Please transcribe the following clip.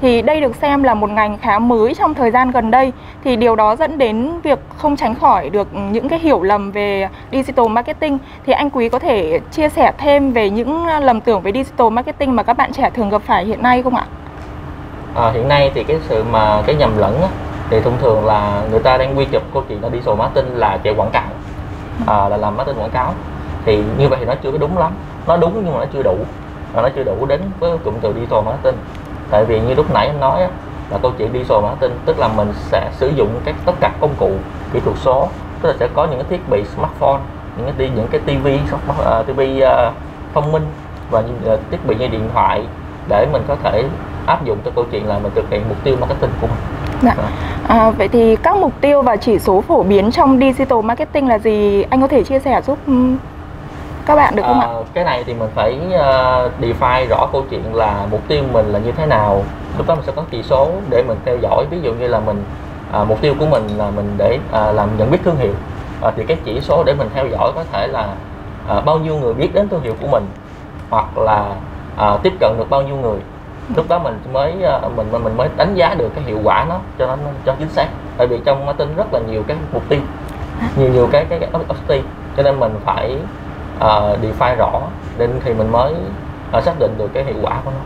thì đây được xem là một ngành khá mới trong thời gian gần đây. Thì điều đó dẫn đến việc không tránh khỏi được những cái hiểu lầm về digital marketing. Thì anh Quý có thể chia sẻ thêm về những lầm tưởng về digital marketing mà các bạn trẻ thường gặp phải hiện nay không ạ? À, hiện nay thì cái sự mà cái nhầm lẫn á, thì thông thường là người ta đang quy chụp câu chuyện là digital marketing là chạy quảng cáo. À, là làm marketing quảng cáo. Thì như vậy thì nó chưa có đúng lắm. Nó đúng nhưng mà nó chưa đủ. Và nó chưa đủ đến với cụm từ digital marketing tại vì như lúc nãy anh nói á, là câu chuyện digital marketing tức là mình sẽ sử dụng các tất cả công cụ kỹ thuật số tức là sẽ có những cái thiết bị smartphone những cái những cái tivi uh, tivi uh, thông minh và uh, thiết bị như điện thoại để mình có thể áp dụng cho câu chuyện là mình thực hiện mục tiêu marketing của mình. Dạ. À, vậy thì các mục tiêu và chỉ số phổ biến trong digital marketing là gì? Anh có thể chia sẻ giúp các bạn được không à. Cái này thì mình phải uh, define rõ câu chuyện là mục tiêu mình là như thế nào. Lúc đó mình sẽ có chỉ số để mình theo dõi. Ví dụ như là mình uh, mục tiêu của mình là mình để uh, làm nhận biết thương hiệu. Uh, thì cái chỉ số để mình theo dõi có thể là uh, bao nhiêu người biết đến thương hiệu của mình hoặc là uh, tiếp cận được bao nhiêu người lúc đó mình mới mình mình mới đánh giá được cái hiệu quả nó cho nó cho chính xác tại vì trong marketing rất là nhiều cái mục tiêu nhiều nhiều cái cái, cái objective cho nên mình phải uh, define rõ nên thì mình mới uh, xác định được cái hiệu quả của nó.